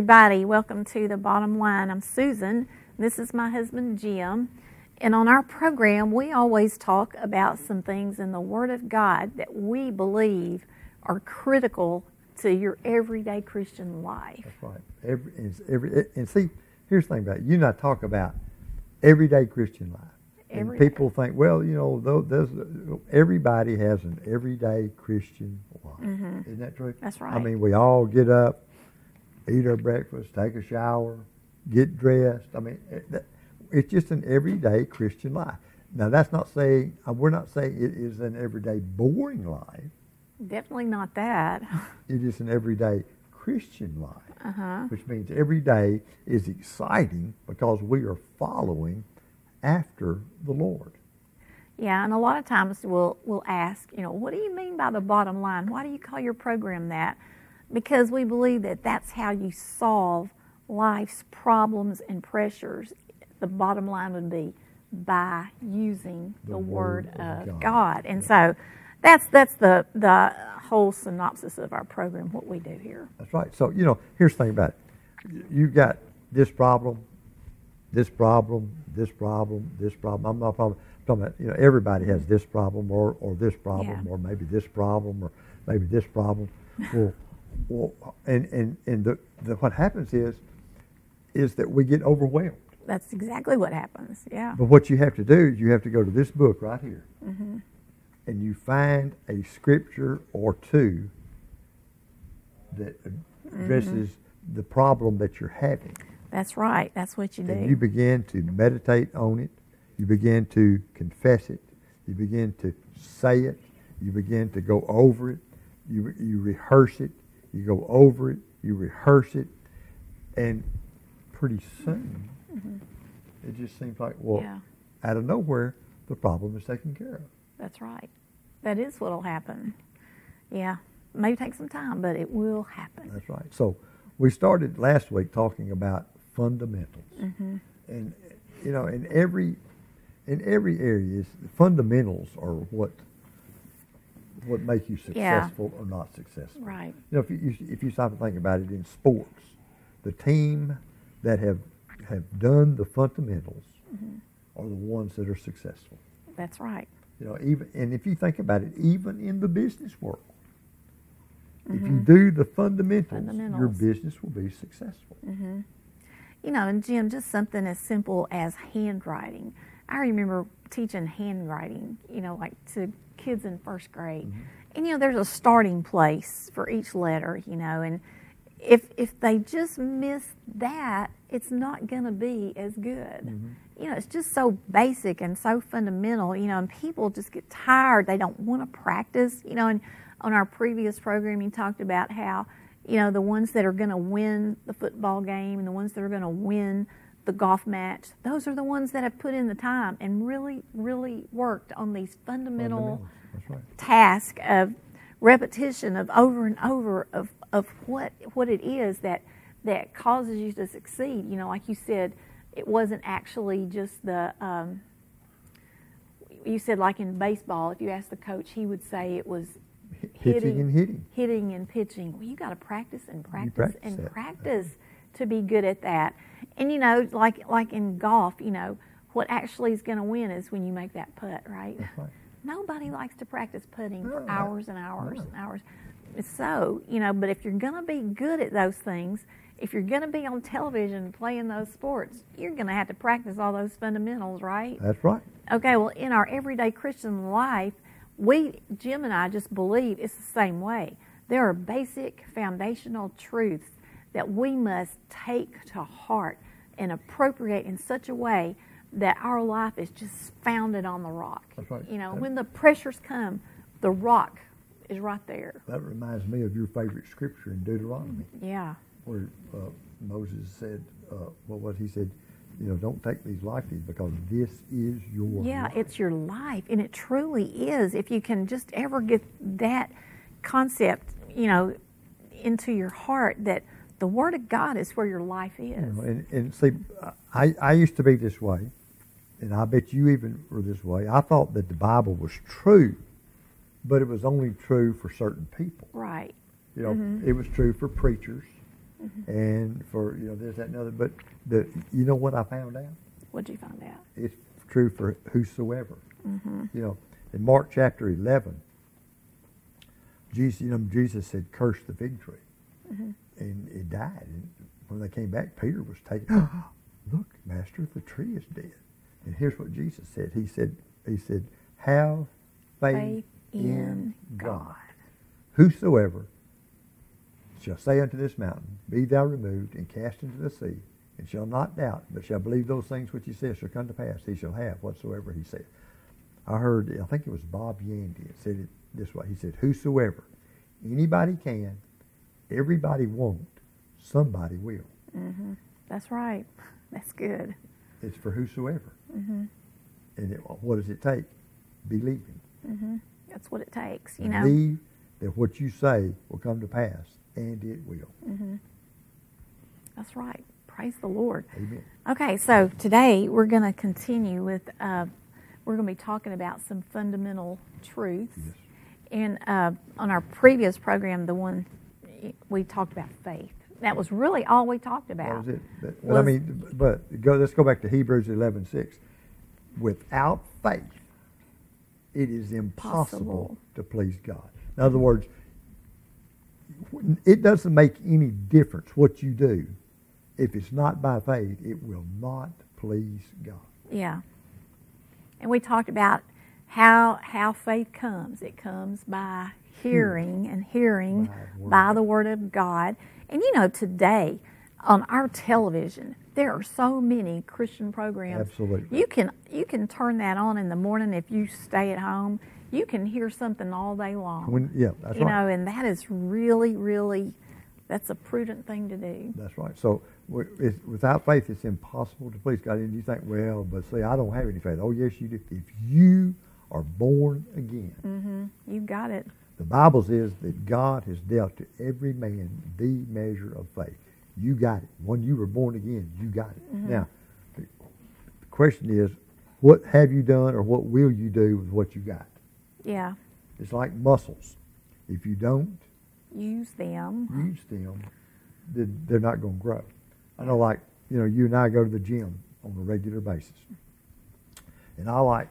Everybody, welcome to the bottom line. I'm Susan. This is my husband, Jim. And on our program, we always talk about some things in the Word of God that we believe are critical to your everyday Christian life. That's right. Every, and, every, and see, here's the thing about it. You and I talk about everyday Christian life. And Every people think, well, you know, everybody has an everyday Christian life. Mm-hmm. Isn't that true? That's right. I mean, we all get up, eat our breakfast, take a shower, get dressed. I mean, it, it's just an everyday Christian life. Now, that's not saying, uh, we're not saying it is an everyday boring life. Definitely not that. It is an everyday Christian life, Uh-huh. which means every day is exciting because we are following after the Lord. Yeah, and a lot of times we'll we'll ask, you know, what do you mean by the bottom line? Why do you call your program that? Because we believe that that's how you solve life's problems and pressures. The bottom line would be by using the, The Word, Word of God. God. And so that's that's the the whole synopsis of our program, what we do here. That's right. So, you know, here's the thing about it. Y- You got this problem, this problem, this problem, this problem. I'm not talking, talking about, you know, everybody has this problem or, or this problem Yeah. or maybe this problem or maybe this problem. Well, well and, and, and the, the, what happens is, is that we get overwhelmed. That's exactly what happens. Yeah. But what you have to do is you have to go to this book right here. Mm-hmm. And you find a scripture or two that addresses the problem that you're having. That's right. That's what you do. And you begin to meditate on it. You begin to confess it. You begin to say it. You begin to go over it. You, you rehearse it. You go over it. You rehearse it. And pretty soon, it just seems like, well, Yeah. out of nowhere, the problem is taken care of. That's right. That is what'll happen. Yeah. May take some time, but it will happen. That's right. So we started last week talking about fundamentals, Mm-hmm. and you know, in every in every area, fundamentals are what what make you Yeah. successful or not successful. Right. You know, if you you- if you stop and think about it in sports, the team that have have done the fundamentals Mm-hmm. are the ones that are successful. That's right. You know, even and if you think about it, even in the business world, if you Mhm. do the fundamentals, your business will be successful. hmm You know, and Jim, just something as simple as handwriting. I remember teaching handwriting, you know, like to kids in first grade. Mm-hmm. And, you know, there's a starting place for each letter, you know, and if, if they just miss that, it's not going to be as good. Mm-hmm. You know, it's just so basic and so fundamental, you know, and people just get tired. They don't want to practice, you know, and on our previous program, you talked about how, you know, the ones that are going to win the football game and the ones that are going to win the golf match, those are the ones that have put in the time and really, really worked on these fundamental. Right. task of repetition of over and over of, of what what it is that that causes you to succeed. You know, like you said, it wasn't actually just the um, you said like in baseball, if you asked the coach, he would say it was Pitching and hitting. hitting and pitching. Well, you got to practice and practice, practice and that. practice to be good at that. And you know, like like in golf, you know, what actually is going to win is when you make that putt, right? Right. Nobody likes to practice putting for No, hours and hours no. and hours. So, you know, but if you're going to be good at those things, if you're going to be on television playing those sports, you're going to have to practice all those fundamentals, right? That's right. Okay, well, in our everyday Christian life, we, Jim and I, just believe it's the same way. There are basic foundational truths that we must take to heart and appropriate in such a way that our life is just founded on the rock. That's right. You know, That- when the pressures come, the rock is right there. That reminds me of your favorite scripture in Deuteronomy, Yeah. where uh, Moses said, uh, "What was he said? You know, don't take these lightly because this is your Yeah, life." it's your life, and it truly is. If you can just ever get that concept, you know, into your heart that the Word of God is where your life is. You know, and, and see, I, I used to be this way, and I bet you even were this way. I thought that the Bible was true, but it was only true for certain people. Right. You know, Mhm. it was true for preachers. mm-hmm. and for you know this that and other. But the you know what I found out? What'd you find out? It's true for whosoever. Mm-hmm. You know, in Mark chapter eleven, Jesus, you know, Jesus said, "Curse the fig tree," mm-hmm. And it died. And when they came back, Peter was taken. Look, Master, the tree is dead. And here's what Jesus said. He said, He said, Have faith, faith in, God. God. Whosoever shall say unto this mountain, Be thou removed and cast into the sea, and shall not doubt, but shall believe those things which he says shall come to pass, he shall have whatsoever he saith. I heard, I think it was Bob Yandy that said it this way. He said, Whosoever, anybody can, everybody won't, somebody will. Mm-hmm. That's right. That's good. It's for whosoever. Mm-hmm. And it, what does it take? Believing. Mm-hmm. That's what it takes. You know, believe that what you say will come to pass, and it will. Mm-hmm. That's right. Praise the Lord. Amen. Okay, so today we're going to continue with. Uh, we're going to be talking about some fundamental truths. Yes. And uh, on our previous program, the one we talked about faith. That was really all we talked about. That was it. But, but I mean, but go, let's go back to Hebrews 11:6. Without faith, it is impossible possible. to please God. In other words, it doesn't make any difference what you do. If it's not by faith, it will not please God. Yeah. And we talked about how how faith comes. It comes by hearing and hearing by, by the word of God. And you know, today on our television, there are so many Christian programs. Absolutely. You can you can turn that on in the morning if you stay at home. You can hear something all day long. When, yeah, that's you right. know, and that is really, really, that's a prudent thing to do. That's right. So without faith, it's impossible to please God. And you think, well, but see, I don't have any faith. Oh, yes, you do. If you are born again, mm-hmm. you got it. The Bible says that God has dealt to every man the measure of faith. You got it. When you were born again, you got it. Mm-hmm. Now, the question is, what have you done or what will you do with what you got? Yeah. It's like muscles. If you don't use them, use them, then they're not going to grow. I know, like you know, you and I go to the gym on a regular basis, and I like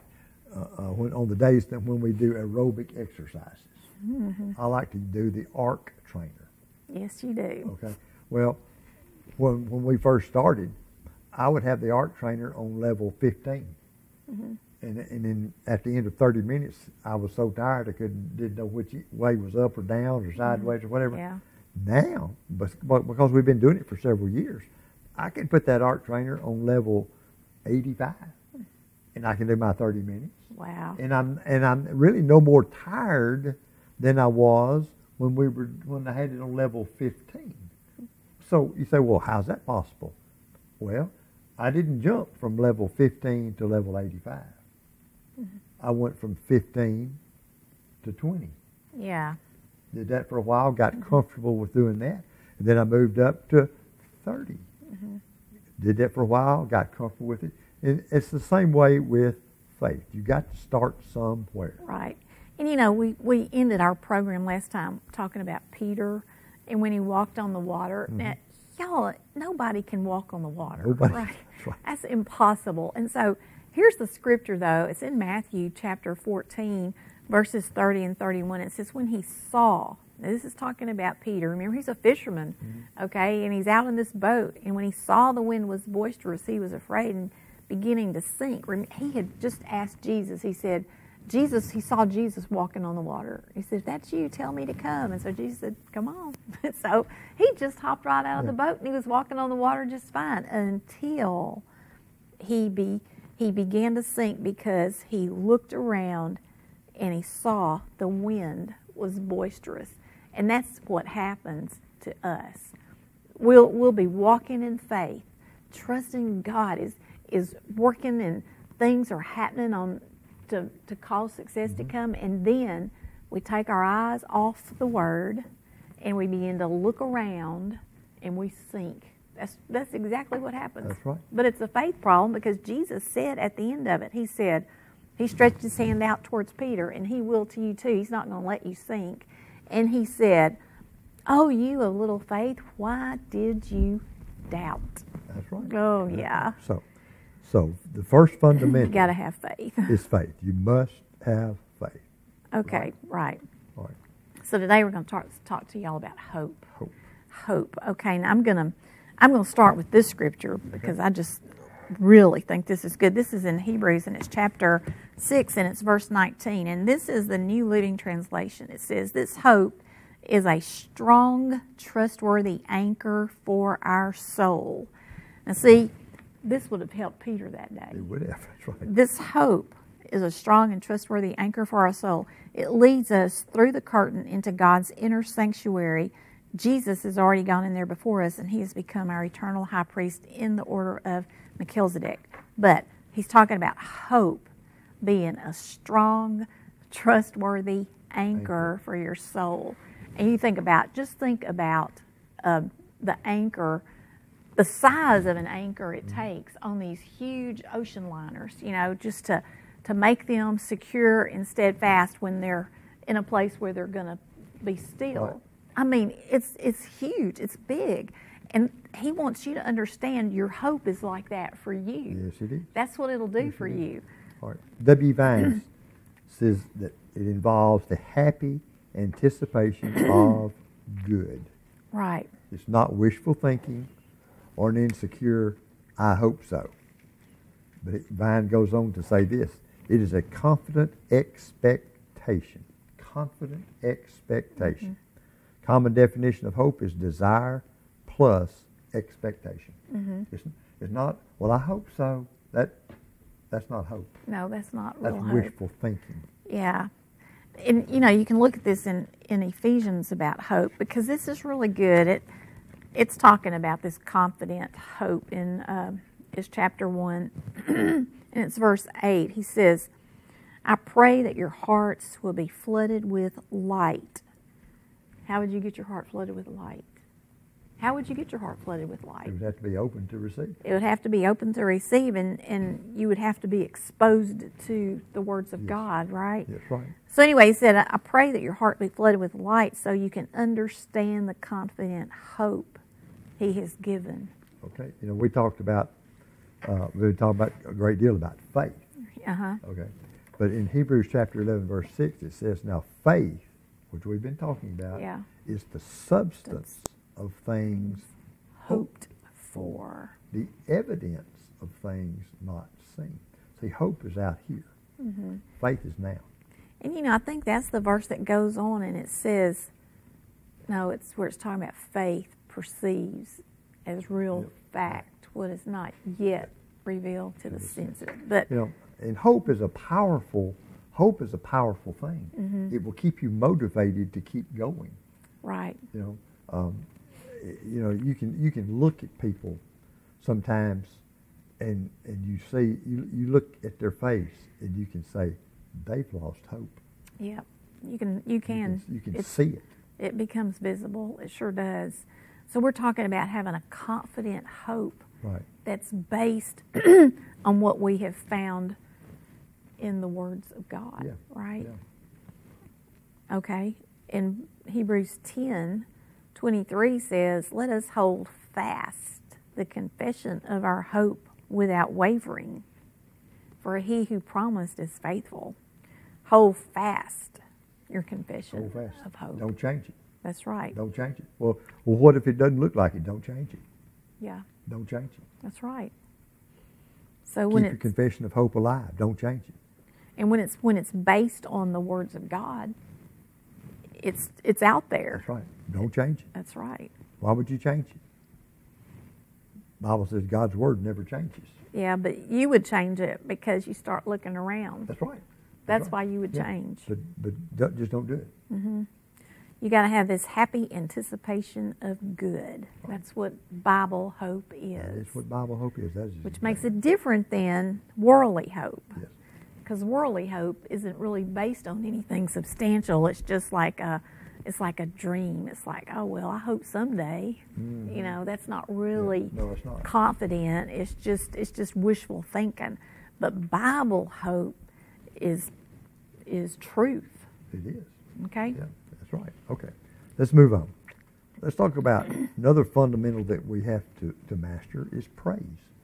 uh, uh, when on the days that when we do aerobic exercises. Mm-hmm. I like to do the arc trainer. Yes, you do. Okay. Well, when when we first started, I would have the arc trainer on level 15. Mm-hmm. And, and then at the end of 30 minutes, I was so tired I couldn't didn't know which way was up or down or sideways mm-hmm. or whatever. Yeah. Now, but, but because we've been doing it for several years, I can put that arc trainer on level 85, and I can do my 30 minutes. Wow. And I'm and I'm really no more tired than I was when we were when I had it on level 15. So you say, well, how's that possible? Well, I didn't jump from level 15 to level 85. Mm-hmm. I went from 15 to 20. Yeah. Did that for a while, got mm-hmm. comfortable with doing that. And then I moved up to 30. Mm-hmm. Did that for a while, got comfortable with it. And it's the same way with faith. You got to start somewhere. Right. And you know, we, we ended our program last time talking about Peter and when he walked on the water. Mm-hmm. Now, y'all, nobody can walk on the water. Nobody. Right? That's, right. That's impossible. And so here's the scripture, though. It's in Matthew chapter 14, verses 30 and 31. It says, When he saw, this is talking about Peter. Remember, he's a fisherman, mm-hmm. okay? And he's out in this boat. And when he saw the wind was boisterous, he was afraid and beginning to sink. He had just asked Jesus, he said, Jesus, he saw Jesus walking on the water. He said, That's you, tell me to come. And so Jesus said, Come on. so he just hopped right out of the boat and he was walking on the water just fine until he be he began to sink because he looked around and he saw the wind was boisterous. And that's what happens to us. We'll we'll be walking in faith, trusting God is is working and things are happening on to, to cause success mm-hmm. to come. And then we take our eyes off the word and we begin to look around and we sink. That's, that's exactly what happens. That's right. But it's a faith problem because Jesus said at the end of it, He said, He stretched His hand out towards Peter, and He will to you too. He's not going to let you sink. And He said, Oh, you of little faith, why did you doubt? That's right. Oh, yeah. So, so the first fundamental. You got to have faith. is faith. You must have faith. Okay, right. All right. So today we're going to talk, talk to y'all about hope. Hope. Hope. Okay, and I'm going to I'm going to start with this scripture because I just really think this is good. This is in Hebrews and it's chapter 6 and it's verse 19. And this is the New Living Translation. It says, This hope is a strong, trustworthy anchor for our soul. Now, see, this would have helped Peter that day. It would have. That's right. This hope is a strong and trustworthy anchor for our soul. It leads us through the curtain into God's inner sanctuary. Jesus has already gone in there before us, and he has become our eternal high priest in the order of Melchizedek. But he's talking about hope being a strong, trustworthy anchor for your soul. And you think about, just think about uh, the anchor the size of an anchor it mm-hmm. takes on these huge ocean liners, you know, just to, to make them secure and steadfast when they're in a place where they're going to be still. Right. I mean, it's, it's huge, it's big. And he wants you to understand your hope is like that for you. Yes, it is. That's what it'll do for it is. you. All right. W. Vines says that it involves the happy anticipation of good. Right. It's not wishful thinking or an insecure, I hope so. But Vine goes on to say this it is a confident expectation. Confident expectation. Mm-hmm. Common definition of hope is desire plus expectation. Mm-hmm. It's, it's not, well, I hope so. That, that's not hope. No, that's not That's hope. wishful thinking. Yeah. And you know, you can look at this in, in Ephesians about hope because this is really good. It it's talking about this confident hope in um is chapter one, and it's verse eight. He says, "I pray that your hearts will be flooded with light." How would you get your heart flooded with light? How would you get your heart flooded with light? It would have to be open to receive. it would have to be open to receive and, and you would have to be exposed to the words of Yes. God, right? That's right. So anyway, he said, I pray that your heart be flooded with light so you can understand the confident hope he has given. Okay. You know, we talked about, uh, we talked about a great deal about faith. Uh-huh. Okay. But in Hebrews chapter 11, verse 6, it says, Now faith, which we've been talking about, Yeah. is the substance of things Hoped for. the evidence of things not seen. See, hope is out here. Mm-hmm. Faith is now. And you know, I think that's the verse that goes on and it says, no, it's where it's talking about faith perceives as real Yep. fact what is not yet revealed to the senses. But You know, and hope is a powerful, hope is a powerful thing. Mm-hmm. It will keep you motivated to keep going. right, You know, um, you know, you can you can look at people sometimes, and and you see you you look at their face and you can say they've lost hope. yeah, you can you can You can, it's, see it. it becomes visible. It sure does. So we're talking about having a confident hope Right. that's based on what we have found in the words of God, Yeah. right? Yeah. Okay. In Hebrews 10 23 says, Let us hold fast the confession of our hope without wavering, for he who promised is faithful. Hold fast your confession Hold fast. of hope. Don't change it. That's right. Don't change it. Well, well, what if it doesn't look like it? Don't change it. Yeah, Don't change it. that's right. So when Keep your it's confession of hope alive. Don't change it. and when it's when it's based on the words of God, it's it's out there. That's right. Don't change it. That's right. Why would you change it? Bible says God's word never changes. Yeah, but you would change it because you start looking around. That's right. That's right. why you would Yeah. change. But but just don't do it. Mm-hmm. You got to have this happy anticipation of good. That's what Bible hope is. That is, is what Bible hope is. That is which makes it different than worldly hope. Yes. Because worldly hope isn't really based on anything substantial. It's just like a, it's like a dream. It's like, oh well, I hope someday. You know, that's not really Mm-hmm. No, it's not. confident. It's just it's just wishful thinking. But Bible hope is is truth. It is. Okay. Yeah, that's right. Okay. Let's move on. let's talk about another fundamental that we have to, to master is praise.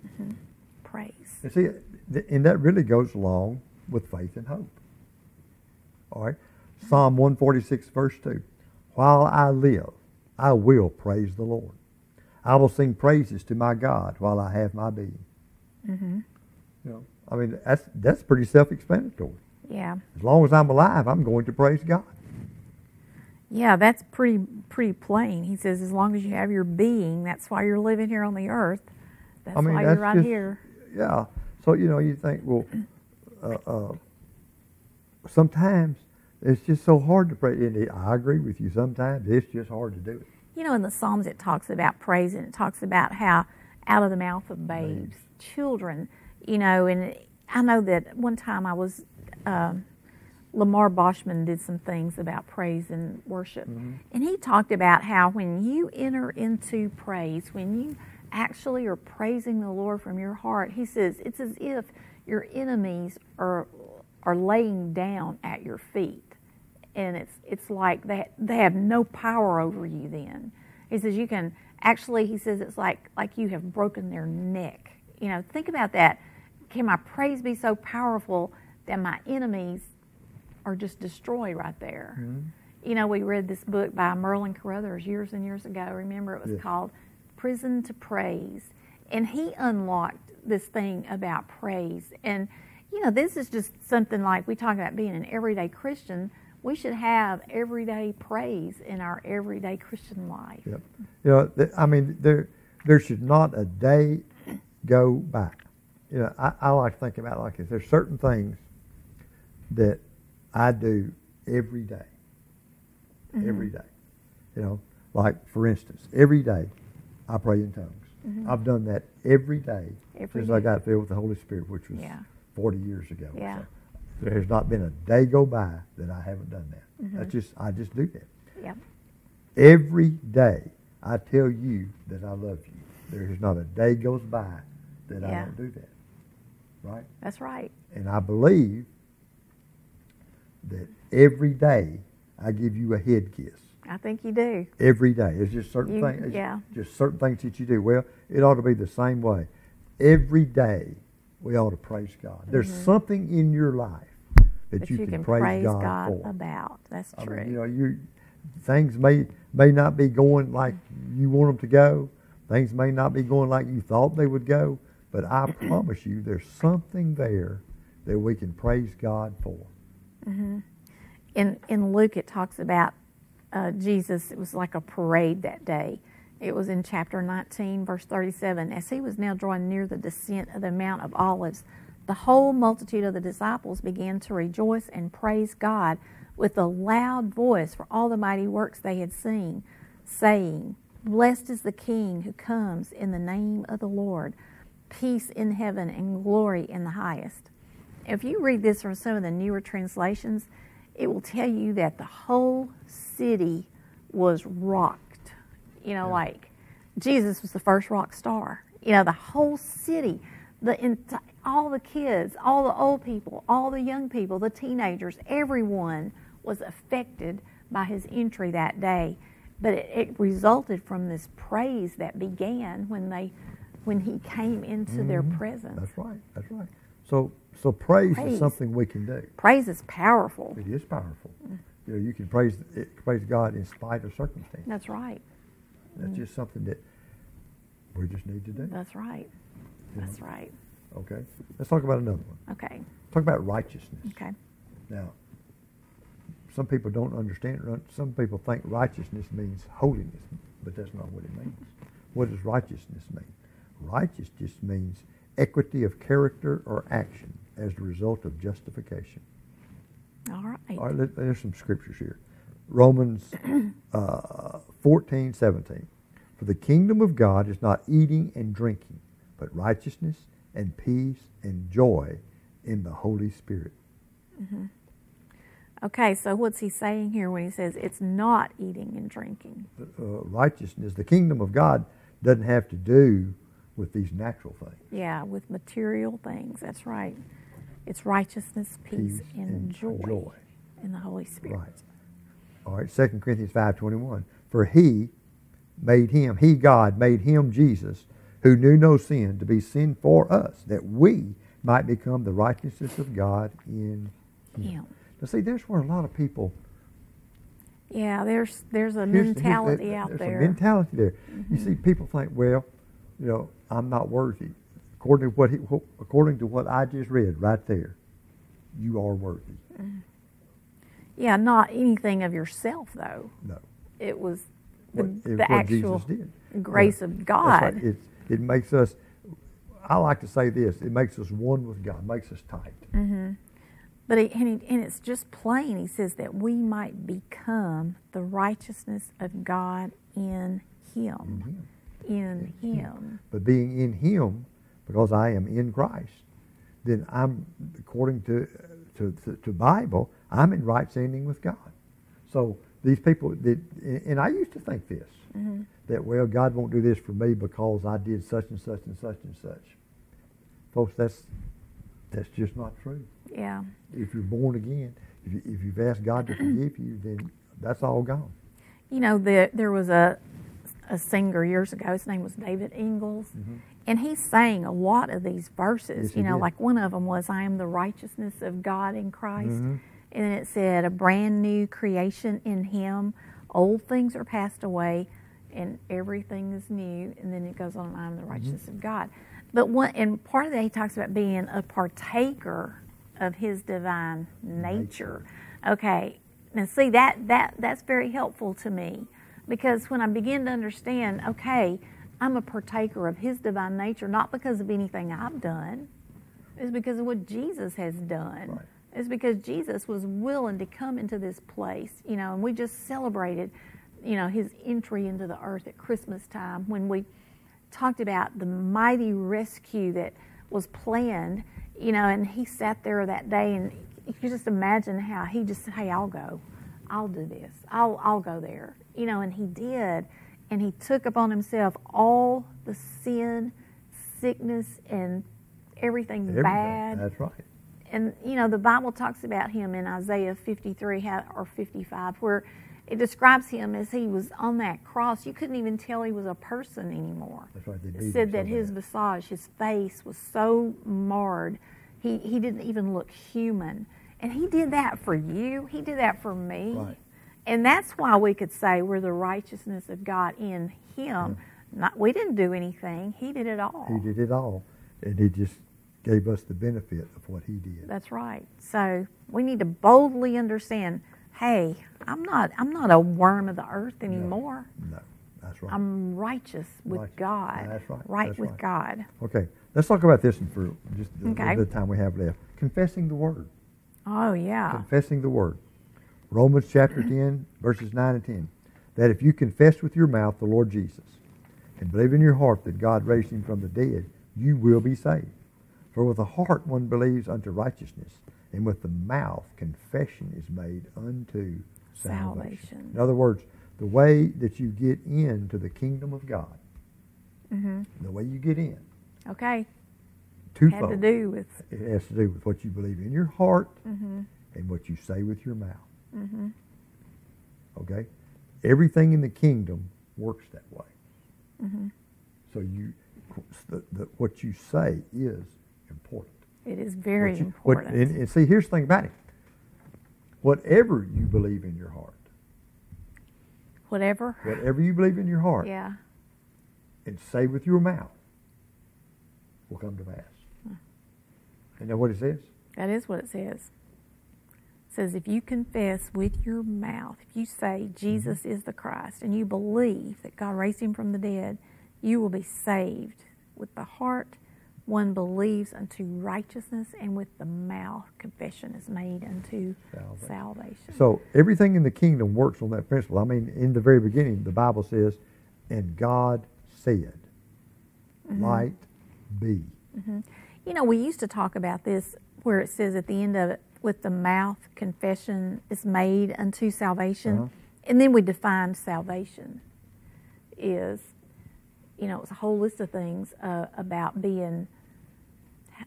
Mm-hmm. Praise. And see, and that really goes along with faith and hope. All right? Psalm 146, verse 2. While I live, I will praise the Lord. I will sing praises to my God while I have my being. Mm-hmm. You know, I mean, that's, that's pretty self-explanatory. Yeah. As long as I'm alive, I'm going to praise God. Yeah, that's pretty pretty plain. He says, as long as you have your being, that's why you're living here on the earth. That's I mean, why that's you're right just- here. Yeah. So, you know, you think, well, uh, uh, sometimes it's just so hard to pray. And I agree with you. Sometimes it's just hard to do it. You know, in the Psalms, it talks about praise and it talks about how out of the mouth of babes, Babes. children, you know, and I know that one time I was, um, Lamar Boschman did some things about praise and worship. Mm-hmm. And he talked about how when you enter into praise, when you actually are praising the Lord from your heart, he says it's as if your enemies are, are laying down at your feet. And it's it's like they they have no power over you then. He says you can actually he says it's like like you have broken their neck. You know think about that. Can my praise be so powerful that my enemies are just destroyed right there mm-hmm. you know we read this book by Merlin Carothers years and years ago remember it was Yes. called prison to praise and he unlocked this thing about praise and you know this is just something like we talk about being an everyday christian we should have everyday praise in our everyday christian life Yep. You know, th- I mean, there there should not a day go by. You know, I, I like to think about it like this. There's certain things that I do every day. Mm-hmm. Every day. You know, like for instance, every day I pray in tongues. I've done that every day Mm-hmm. Every since day. I got filled with the Holy Spirit, which was Yeah. 40 years ago. Yeah. So there has not been a day go by that I haven't done that. Mm-hmm. That's just I just do that. Every day I tell you that I love you. There is not a day goes by that I don't do that. Right? that's right And I believe that every day I give you a head kiss. i think you do Every day. It's just certain You- things. yeah. Just certain things that you do. Well, it ought to be the same way. Every day we ought to praise God. There's mm-hmm. something in your life that, that you, can, praise, God, for. about that's I true mean, you know, you things may may not be going like you want them to go. Things may not be going like you thought they would go. But I promise you, there's something there that we can praise God for. In in Luke it talks about uh, Jesus. It was like a parade that day. It was in chapter 19, verse 37. As he was now drawing near the descent of the Mount of Olives, the whole multitude of the disciples began to rejoice and praise God with a loud voice for all the mighty works they had seen, saying, Blessed is the King who comes in the name of the Lord, peace in heaven and glory in the highest. If you read this from some of the newer translations, it will tell you that the whole city was rocked. You know, like Jesus was the first rock star. You know, the whole city, the enti- all the kids, all the old people, all the young people, the teenagers, everyone was affected by his entry that day. But it, it resulted from this praise that began when they when he came into their mm-hmm. presence. That's right. That's right. So so praise, Praise. is something we can do. Praise is powerful. It is powerful. You know, you can praise it, praise God in spite of circumstances. That's right. That's just something that we just need to do. That's right. That's right. Okay. Let's talk about another one. Okay. Talk about righteousness. Okay. Now, some people don't understand. it. Some people think righteousness means holiness, but that's not what it means. What does righteousness mean? Righteous just means equity of character or action as a result of justification. All right. All right, there's some scriptures here. Romans uh, 14, 17. For the kingdom of God is not eating and drinking, but righteousness and peace and joy in the Holy Spirit. Okay, so what's he saying here when he says it's not eating and drinking? uh, righteousness, the kingdom of God doesn't have to do with these natural things. Yeah, with material things. That's right. It's righteousness, peace, Peace and, and joy, joy. in the Holy Spirit. Right. All right, 2 Corinthians 5.21. For he made him, he, God, made him, Jesus, who knew no sin, to be sin for us, that we might become the righteousness of God in him. Him. Now, see, there's where a lot of people. Yeah, there's there's a here's- here's- mentality there- out there's there. A mentality there. You mm-hmm. see, people think, well, you know, I'm not worthy. According to what he, according to what I just read right there, you are worthy. yeah, not anything of yourself though. No. It was the, What, the what actual grace Yeah. of God. right. It, it makes us, I like to say this, it makes us one with God, makes us tight. Mm-hmm. But he, and, he, and it's just plain. He says that we might become the righteousness of God in Him. In Him. But being in Him, because I am in Christ, then I'm, according to, to, to, to Bible, I'm in right standing with God. So these people, did, and I used to think this, Mm-hmm. that, well, God won't do this for me because I did such and such and such and such. Folks, that's, that's just not true. Yeah. if you're born again, if, you, if you've asked God to forgive you, then that's all gone. You know, there, there was a, a singer years ago. His name was David Ingles. And he sang a lot of these verses. Mm-hmm. Yes, you know, did. like one of them was, I am the righteousness of God in Christ. Mhm. And then it said, a brand new creation in Him. Old things are passed away and everything is new. And then it goes on, I am the righteousness of God. But one, and part of that, he talks about being a partaker of His divine nature. Okay. Now, see, that, that, that's very helpful to me because when I begin to understand, okay, I'm a partaker of His divine nature, not because of anything I've done, it's because of what Jesus has done. Right. It's because Jesus was willing to come into this place, you know, and we just celebrated, you know, his entry into the earth at Christmas time when we talked about the mighty rescue that was planned, you know, and he sat there that day and you could just imagine how he just said, Hey, I'll go. I'll do this. I'll I'll go there. You know, and he did. And he took upon himself all the sin, sickness, and everything, Everything. bad That's right. and you know the bible talks about him in isaiah 53 or 55 where it describes him as he was on that cross you couldn't even tell he was a person anymore That's right. It said that his visage his face was so marred he, he didn't even look human and he did that for you he did that for me Right. And that's why we could say we're the righteousness of god in him mm-hmm. not we didn't do anything he did it all He did it all, and he just gave us the benefit of what he did. That's right. So we need to boldly understand, hey, I'm not I'm not a worm of the earth anymore. No, that's right. I'm righteous with Righteous. God. That's right. That's with right. God. okay, let's talk about this for just the, Okay. the time we have left. Confessing the word. Oh yeah. Confessing the word. Romans chapter 10, verses 9 and 10. That if you confess with your mouth the Lord Jesus and believe in your heart that God raised him from the dead, you will be saved. For with the heart one believes unto righteousness, and with the mouth confession is made unto salvation. Salvation. In other words, the way that you get into the kingdom of God, hmm the way you get in, Okay. twofold. Had to do with It has to do with what you believe in your heart hmm and what you say with your mouth. Hmm Okay? Everything in the kingdom works that way. hmm So you, the, the, what you say is important. It is very What you- what- important. and, and see, here's the thing about it. Whatever you believe in your heart, Whatever. whatever you believe in your heart, Yeah. and say with your mouth, will come to pass. Isn't that what it says? That is what it says. Says if you confess with your mouth, if you say Jesus Mm-hmm. is the Christ and you believe that God raised him from the dead, you will be saved. With the heart one believes unto righteousness and with the mouth confession is made unto Salvation. salvation. So everything in the kingdom works on that principle. I mean, in the very beginning, the Bible says, and God said, Mm-hmm. light be. You know, we used to talk about this where it says at the end of it, with the mouth confession is made unto salvation. Uh-huh. And then we define salvation is, you know, it's a whole list of things uh, about being,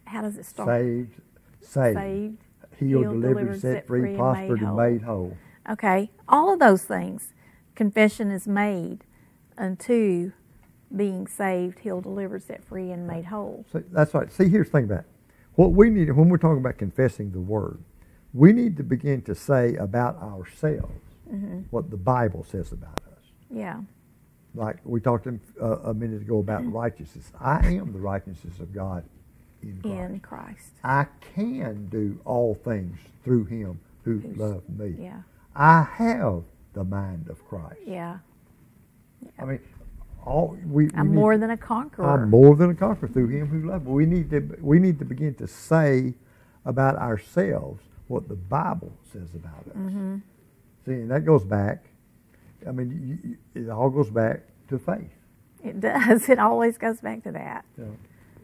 how does it start? Saved, saved, Saved, healed, healed, delivered, delivered, set set free, free, and prospered, made and whole. made whole. Okay, all of those things. Confession is made unto being saved, healed, delivered, set free, and made whole. See, that's right. See, here's the thing about it. what we need when we're talking about confessing the word. We need to begin to say about ourselves Mm-hmm. what the Bible says about us. Yeah. Like we talked a, a minute ago about Mm-hmm. righteousness. I am the righteousness of God in Christ. In Christ. I can do all things through Him who Who's- loved me. Yeah. I have the mind of Christ. Yeah. I mean, all we. we I'm need- more than a conqueror. I'm more than a conqueror through Him who loved me. We need to. We need to begin to say about ourselves what the Bible says about us. Mm-hmm. See, and that goes back. I mean, you, you, it all goes back to faith. It does. It always goes back to that. So,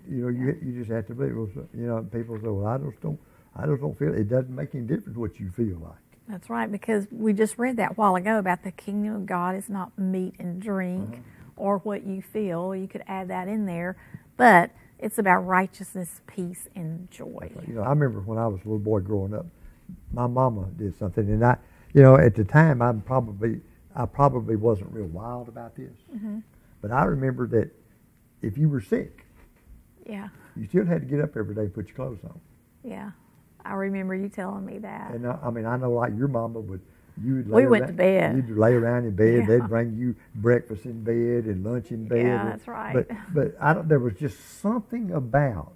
you know, you you just have to believe. You know, people say, "Well, I just don't. I just don't feel it. It doesn't make any difference what you feel like." That's right, because we just read that a while ago about the kingdom of God is not meat and drink Uh-huh. or what you feel. You could add that in there, but it's about righteousness, peace, and joy. You know, I remember when I was a little boy growing up, my mama did something, and I, you know, at the time I'm probably I probably wasn't real wild about this, Mm-hmm. but I remember that if you were sick, Yeah, you still had to get up every day and put your clothes on. yeah. I remember you telling me that. And I, I mean, I know like your mama would. You would We lay went around, to bed. You'd lay around in bed. Yeah. They'd bring you breakfast in bed and lunch in bed. Yeah, and- that's right. But but I don't. There was just something about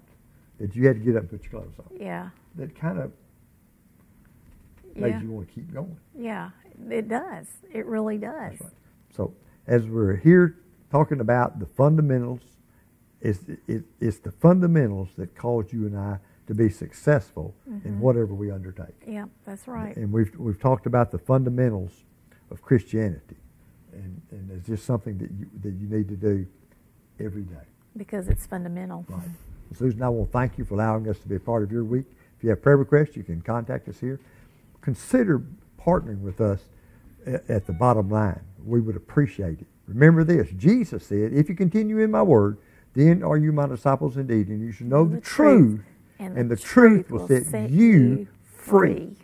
that you had to get up and put your clothes on Yeah, that kind of made yeah, you want to keep going. yeah. It does. It really does. That's right. So as we're here talking about the fundamentals, it's, it, it's the fundamentals that cause you and I to be successful in whatever we undertake. Yeah, that's Mm-hmm. right. And we've, we've talked about the fundamentals of Christianity. And, and it's just something that you, that you need to do every day. Because it's fundamental. Right. Susan, I want to thank you for allowing us to be a part of your week. If you have prayer requests, you can contact us here. Consider partnering with us at the bottom line. We would appreciate it. Remember this Jesus said, If you continue in my word, then are you my disciples indeed, and you should know the, truth, and the truth will set you free.